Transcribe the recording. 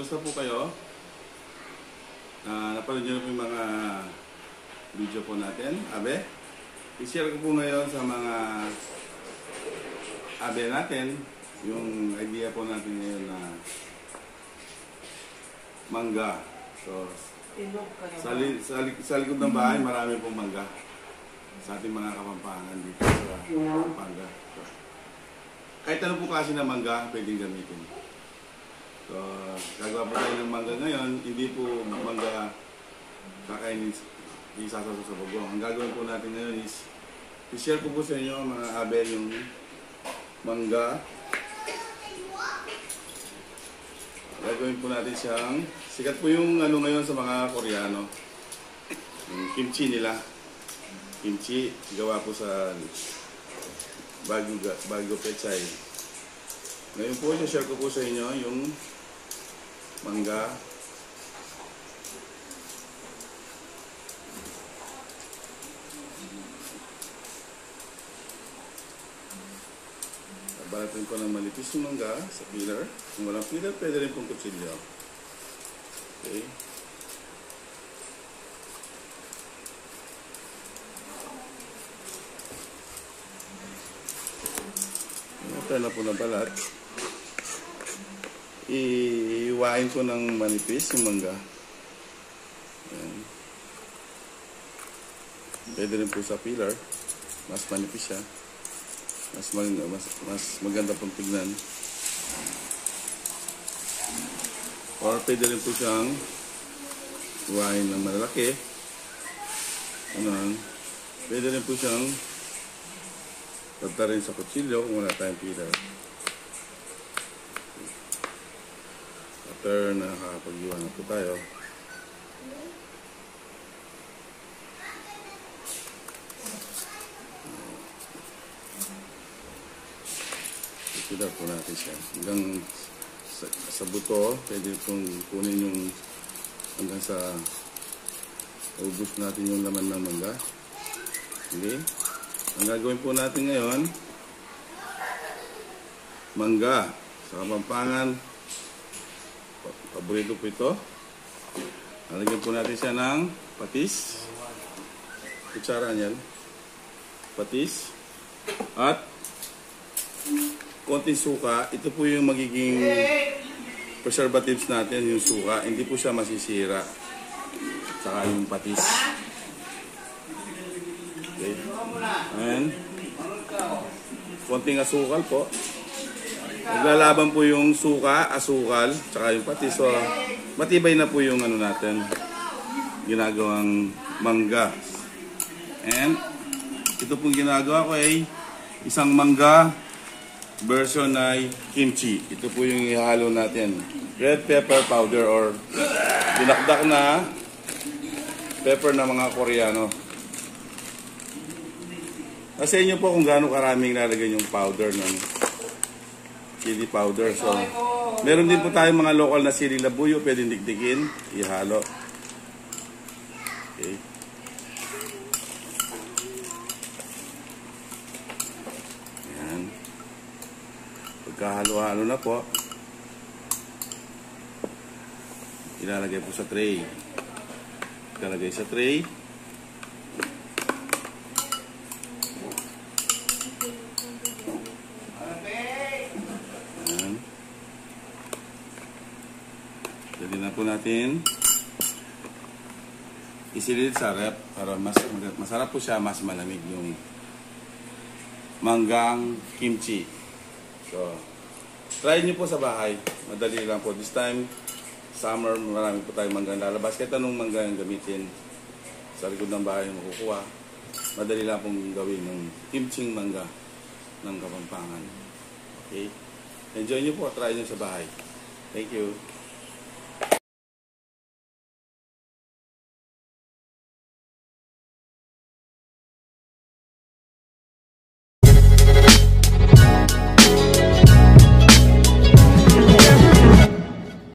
Kumusta po kayo? Ah, napanood niyo na po yung mga video po natin, abe? I-share ko po ngayon sa mga abe natin yung idea po natin ngayon na mangga. So, sa, li, sa, li, sa likod ng bahay, marami pong mangga. Sa ating mga kapampangan dito sa Pampanga. So, kahit ano po kasi na mangga, pwedeng gamitin. So, gagawa po tayo ng mangga ngayon. Hindi po mangga kakainin isasasaw sa bagong. Ang gagawin po natin ngayon is i-share ko po sa inyo mga abel yung mangga. Gagawin po natin siyang sikat po yung ano ngayon sa mga Koreano. Yung kimchi nila. Kimchi gawa po sa Bago Bago Pechay. Ngayon po, share ko po sa inyo yung mangga. Balatin ko ng malipis yung mangga sa peeler. Kung walang peeler, pwede rin pong kutsilyo. Okay. Ito na po na balat. Iiwain ko ng manipis yung mangga. Ayan. Pwede rin po sa peeler. Mas manipis siya. Mas, mag, mas, mas maganda pong tignan. Or pwede rin po siyang iwain ng malalaki. Ano, pwede rin po siyang rin sa kutsilyo kung wala tayong peeler. After nakakapag-iwan na po tayo. Peeler po natin siya. Hanggang sa, sa buto, pwede pong kunin yung hanggang sa ubus natin yung laman ng mangga. Okay? Ang gagawin po natin ngayon, mangga. Sa Kapampangan, paborito po ito. Lalagyan po natin siya ng patis. Kutsara niyan. Patis. At konting suka. Ito po yung magiging preservatives natin, yung suka. Hindi po siya masisira. Saka yung patis. Okay. Ayan. Konting asukal po. Naglalaban po yung suka, asukal, tsaka yung patis. So, matibay na po yung ano natin, ginagawang mangga. And, ito pong ginagawa ko ay isang mangga version ay kimchi. Ito po yung ihalo natin. Red pepper powder or dinakdak na pepper ng mga Koreano. Kasi inyo po kung gaano karaming lalagyan yung powder ng chili powder. So, meron din po tayong mga local na sili labuyo, pwedeng digdigin, ihalo. Okay. Ayan. Pagkahalo-halo na po, ilalagay po sa tray. Ilalagay sa tray. Dali na po natin isilid sa rep para mas masarap po siya, mas malamig yung manggang kimchi. So, try niyo po sa bahay. Madali lang po. This time, summer, marami po tayong manggang lalabas. Kahit anong mangga yung gamitin sa likod ng bahay makukuha. Madali lang pong gawin yung kimching mangga ng Kapampangan. Okay? Enjoy niyo po. Try niyo sa bahay. Thank you.